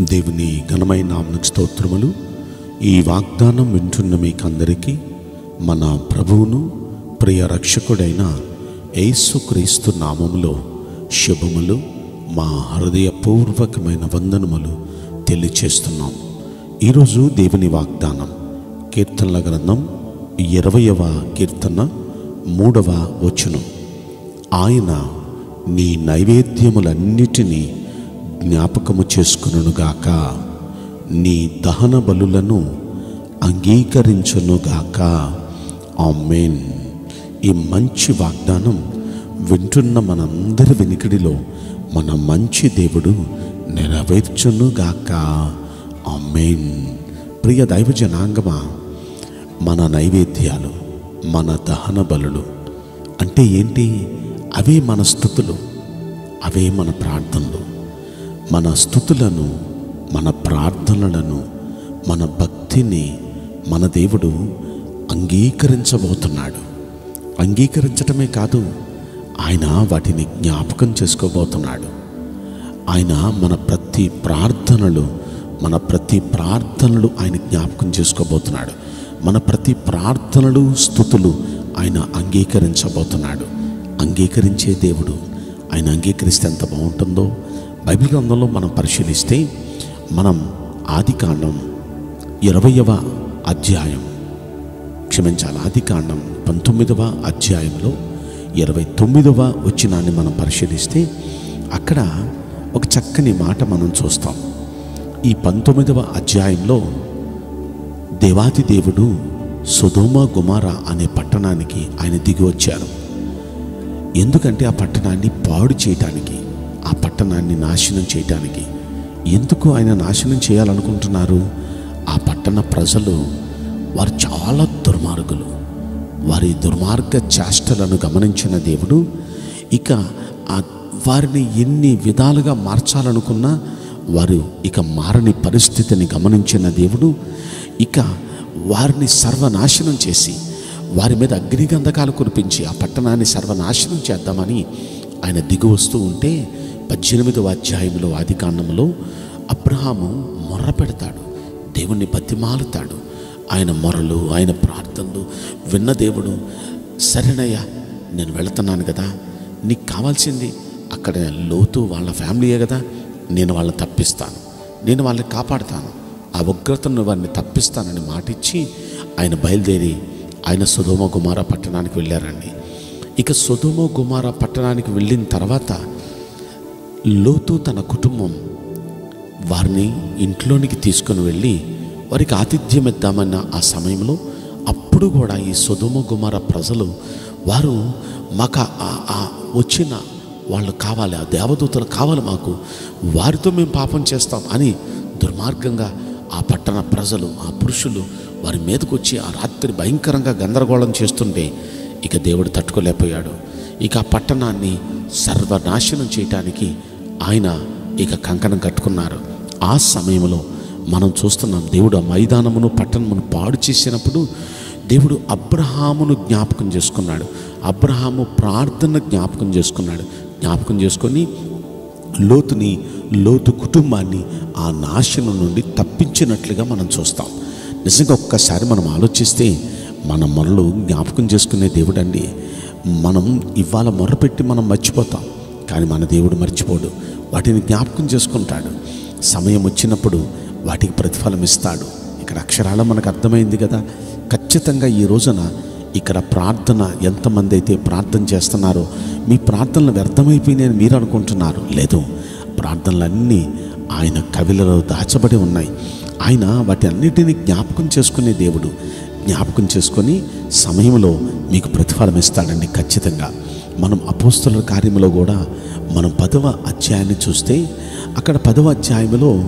దేవుని ఘనమైన నామకు స్తోత్రములు. ఈ వాగ్దానం వింటున్న మీకందరికీ మన ప్రభువును ప్రియ రక్షకుడైన యేసుక్రీస్తు నామములో శుభములు మా హృదయపూర్వకమైన వందనములు తెలియచేస్తున్నాం. ఈరోజు దేవుని వాగ్దానం కీర్తనల గ్రంథం ఇరవయవ కీర్తన మూడవ వచనం. ఆయన నీ నైవేద్యములన్నిటినీ జ్ఞాపకము చేసుకునుగాక నీ దహన బలులను అంగీకరించునుగాక. ఆమెన్. ఈ మంచి వాగ్దానం వింటున్న మనందరి వెనుకడిలో మన మంచి దేవుడు నెరవేర్చునుగాక. ఆమెన్. ప్రియ దైవ జనాంగమా మన నైవేద్యాలు మన దహన బలులు అంటే ఏంటి? అవే మన స్థుతులు అవే మన ప్రార్థనలు. మన స్థుతులను మన ప్రార్థనలను మన భక్తిని మన దేవుడు అంగీకరించబోతున్నాడు. అంగీకరించటమే కాదు ఆయన వాటిని జ్ఞాపకం చేసుకోబోతున్నాడు. ఆయన మన ప్రతి ప్రార్థనలు మన ప్రతి ప్రార్థనలు ఆయన జ్ఞాపకం చేసుకోబోతున్నాడు. మన ప్రతి ప్రార్థనలు స్థుతులు ఆయన అంగీకరించబోతున్నాడు. అంగీకరించే దేవుడు ఆయన అంగీకరిస్తే ఎంత బాగుంటుందో బైబిల్ గ్రంథంలో మనం పరిశీలిస్తే మనం ఆది కాండం ఇరవయవ అధ్యాయం. క్షమించాలి ఆది కాండం పంతొమ్మిదవ అధ్యాయంలో ఇరవై తొమ్మిదవ వచ్చినాన్ని మనం పరిశీలిస్తే అక్కడ ఒక చక్కని మాట మనం చూస్తాం. ఈ పంతొమ్మిదవ అధ్యాయంలో దేవాది దేవుడు సుధోమ గుమార అనే పట్టణానికి ఆయన దిగి వచ్చారు. ఎందుకంటే ఆ పట్టణాన్ని పాడు చేయటానికి ఆ పట్టణాన్ని నాశనం చేయటానికి ఎందుకు ఆయన నాశనం చేయాలనుకుంటున్నారు? ఆ పట్టణ ప్రజలు వారు చాలా దుర్మార్గులు. వారి దుర్మార్గ చేష్టలను గమనించిన దేవుడు ఇక ఆ వారిని ఎన్ని విధాలుగా మార్చాలనుకున్నా వారు ఇక మారని పరిస్థితిని గమనించిన దేవుడు ఇక వారిని సర్వనాశనం చేసి వారి మీద అగ్నిగంధకాలు కురిపించి ఆ పట్టణాన్ని సర్వనాశనం చేద్దామని ఆయన దిగి వస్తూ ఉంటే పద్దెనిమిదవ అధ్యాయంలో ఆది కాండంలో అబ్రహాము మొర్ర పెడతాడు దేవుణ్ణి బతిమాలుతాడు. ఆయన మొరలు ఆయన ప్రార్థనలు విన్న దేవుడు సరేనయ్యా నేను వెళుతున్నాను కదా నీకు కావాల్సింది అక్కడ లోతు వాళ్ళ ఫ్యామిలీయే కదా నేను వాళ్ళని తప్పిస్తాను నేను వాళ్ళని కాపాడుతాను ఆ ఉగ్రతను వారిని తప్పిస్తానని మాటిచ్చి ఆయన బయలుదేరి ఆయన సుధోమ గుమార పట్టణానికి వెళ్ళారండి. ఇక సుధోమ గుమార పట్టణానికి వెళ్ళిన తర్వాత లోతు తన కుటుంబం. వారిని ఇంట్లోనికి తీసుకుని వెళ్ళి వారికి ఆతిథ్యం ఇద్దామన్న ఆ సమయంలో అప్పుడు కూడా ఈ సుధుమ గుమార ప్రజలు వారు మాకు వచ్చిన వాళ్ళు కావాలి ఆ దేవదూతలు కావాలి మాకు వారితో మేము పాపం చేస్తాం అని దుర్మార్గంగా ఆ పట్టణ ప్రజలు ఆ పురుషులు వారి మీదకు వచ్చి ఆ రాత్రి భయంకరంగా గందరగోళం చేస్తుంటే ఇక దేవుడు తట్టుకోలేకపోయాడు. ఇక ఆ పట్టణాన్ని సర్వనాశనం చేయటానికి ఆయన ఇక కంకణం కట్టుకున్నారు. ఆ సమయంలో మనం చూస్తున్నాం దేవుడు ఆ మైదానమును పట్టణమును పాడు చేసినప్పుడు దేవుడు అబ్రహామును జ్ఞాపకం చేసుకున్నాడు. అబ్రహాము ప్రార్థన జ్ఞాపకం చేసుకున్నాడు. జ్ఞాపకం చేసుకొని లోతుని లోతు కుటుంబాన్ని ఆ నాశనం నుండి తప్పించినట్లుగా మనం చూస్తాం. నిజంగా ఒక్కసారి మనం ఆలోచిస్తే మన మొరలు జ్ఞాపకం చేసుకునే దేవుడండి. మనం ఇవాళ మొరపెట్టి మనం మర్చిపోతాం. కానీ మన దేవుడు మర్చిపోడు. వాటిని జ్ఞాపకం చేసుకుంటాడు. సమయం వచ్చినప్పుడు వాటికి ప్రతిఫలం ఇస్తాడు. ఇక్కడ అక్షరాల మనకు అర్థమైంది కదా? ఖచ్చితంగా ఈ రోజున ఇక్కడ ప్రార్థన ఎంతమంది అయితే ప్రార్థన చేస్తున్నారో మీ ప్రార్థనలు వ్యర్థమైపోయినాయని మీరు అనుకుంటున్నారు. లేదు ప్రార్థనలన్నీ ఆయన కవిలలో దాచబడి ఉన్నాయి. ఆయన వాటి అన్నిటినీ జ్ఞాపకం చేసుకునే దేవుడు. జ్ఞాపకం చేసుకొని సమయంలో మీకు ప్రతిఫలం ఇస్తాడండి ఖచ్చితంగా. మనం అపోస్తుల కార్యంలో కూడా మనం పదవ అధ్యాయాన్ని చూస్తే అక్కడ పదవ అధ్యాయంలో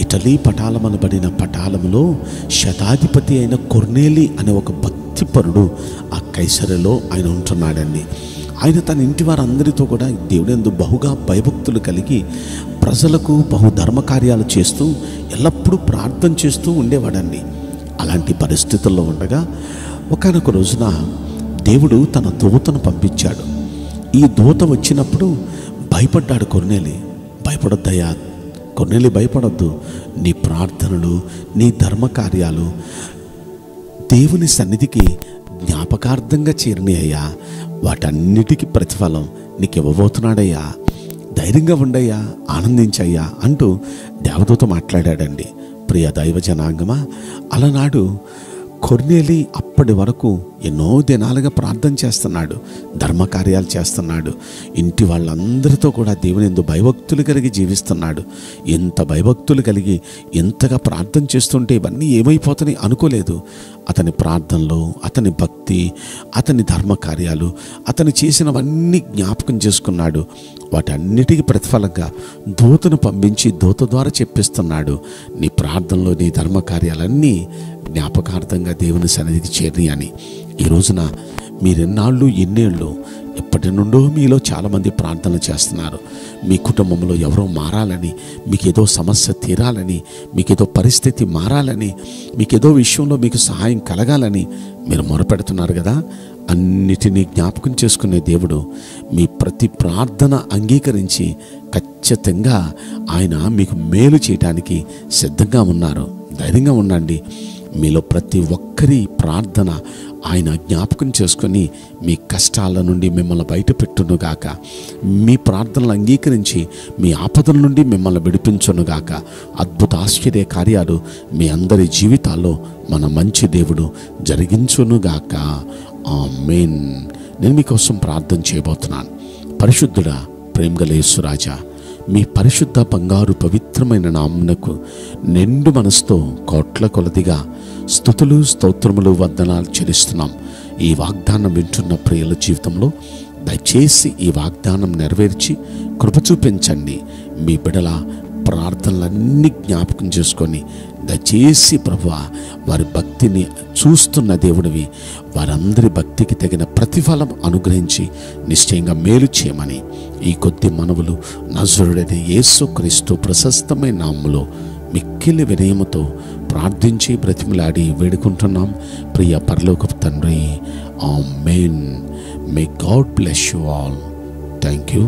ఇటలీ పటాలమనబడిన పటాలములో శతాధిపతి అయిన కొర్నేలి అనే ఒక భక్తిపరుడు ఆ కైసరలో ఆయన ఉంటున్నాడండి. ఆయన తన ఇంటి వారందరితో కూడా దేవుడెందు బహుగా భయభక్తులు కలిగి ప్రజలకు బహు ధర్మకార్యాలు చేస్తూ ఎల్లప్పుడూ ప్రార్థన చేస్తూ ఉండేవాడండి. అలాంటి పరిస్థితుల్లో ఉండగా ఒకనొక రోజున దేవుడు తన దూతను పంపించాడు. ఈ దూత వచ్చినప్పుడు భయపడ్డాడు కొన్నేలి భయపడొద్దయ్యా. కొన్నేలి భయపడొద్దు. నీ ప్రార్థనలు నీ ధర్మ కార్యాలు దేవుని సన్నిధికి జ్ఞాపకార్థంగా చేరినయ్యా వాటన్నిటికీ ప్రతిఫలం నీకు ఇవ్వబోతున్నాడయ్యా ధైర్యంగా ఉండయ్యా. ఆనందించయ్యా అంటూ దేవదూత మాట్లాడాడండి. ప్రియ దైవ జనాంగమా అలనాడు కొర్నేలి అప్పటి వరకు ఎన్నో దినాలుగా ప్రార్థన చేస్తున్నాడు ధర్మకార్యాలు చేస్తున్నాడు. ఇంటి వాళ్ళందరితో కూడా దేవుని ఎందు భయభక్తులు కలిగి జీవిస్తున్నాడు. ఎంత భయభక్తులు కలిగి ఎంతగా ప్రార్థన చేస్తుంటే ఇవన్నీ ఏమైపోతాయి అనుకోలేదు. అతని ప్రార్థనలో అతని భక్తి అతని ధర్మకార్యాలు అతను చేసినవన్నీ జ్ఞాపకం చేసుకున్నాడు. వాటన్నిటికీ ప్రతిఫలంగా దూతను పంపించి దూత ద్వారా చెప్పిస్తున్నాడు. నీ ప్రార్థనలో నీ ధర్మకార్యాలన్నీ జ్ఞాపకార్థంగా దేవుని సన్నిధికి చేరి అని. ఈ రోజున మీరెన్నాళ్ళు ఎన్నేళ్ళు ఎప్పటి నుండో మీలో చాలామంది ప్రార్థన చేస్తున్నారు. మీ కుటుంబంలో ఎవరో మారాలని మీకు ఏదో సమస్య తీరాలని మీకు ఏదో పరిస్థితి మారాలని మీకు ఏదో విషయంలో మీకు సహాయం కలగాలని మీరు మొరపెడుతున్నారు కదా? అన్నిటినీ జ్ఞాపకం చేసుకునే దేవుడు మీ ప్రతి ప్రార్థన అంగీకరించి ఖచ్చితంగా ఆయన మీకు మేలు చేయటానికి సిద్ధంగా ఉన్నారు. ధైర్యంగా ఉండండి. మీలో ప్రతి ఒక్కరి ప్రార్థన ఆయన జ్ఞాపకం చేసుకొని మీ కష్టాల నుండి మిమ్మల్ని బయటపెట్టునుగాక. మీ ప్రార్థనలు అంగీకరించి మీ ఆపదల నుండి మిమ్మల్ని విడిపించునుగాక. అద్భుత ఆశ్చర్య కార్యాలు మీ అందరి జీవితాల్లో మన మంచి దేవుడు జరిగించునుగాక. ఆ మెయిన్ నేను మీకోసం ప్రార్థన చేయబోతున్నాను. పరిశుద్ధుడా ప్రేమగలేశ్వరాజా మీ పరిశుద్ధ బంగారు పవిత్రమైన నామునకు నిండు మనసుతో కోట్ల కొలదిగా స్థుతులు స్తోత్రములు వందనాలు చెల్లిస్తున్నాం. ఈ వాగ్దానం వింటున్న ప్రియుల జీవితంలో దయచేసి ఈ వాగ్దానం నెరవేర్చి కృప చూపించండి. మీ బిడల ప్రార్థనలన్నీ జ్ఞాపకం చేసుకొని దయచేసి ప్రభు వారి భక్తిని చూస్తున్న దేవుడివి వారందరి భక్తికి తగిన ప్రతిఫలం అనుగ్రహించి నిశ్చయంగా మేలు చేయమని ఈ కొద్ది మనవులు నజరుడైన యేసు క్రీస్తు ప్రశస్తమైన నామములో మిక్కిలి వినయముతో ప్రార్థించి బ్రతిమలాడి వేడుకుంటున్నాం. ప్రియ పరలోకపు తండ్రి amen may God bless you all thank you